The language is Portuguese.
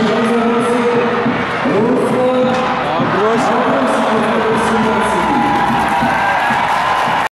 Tá grosso.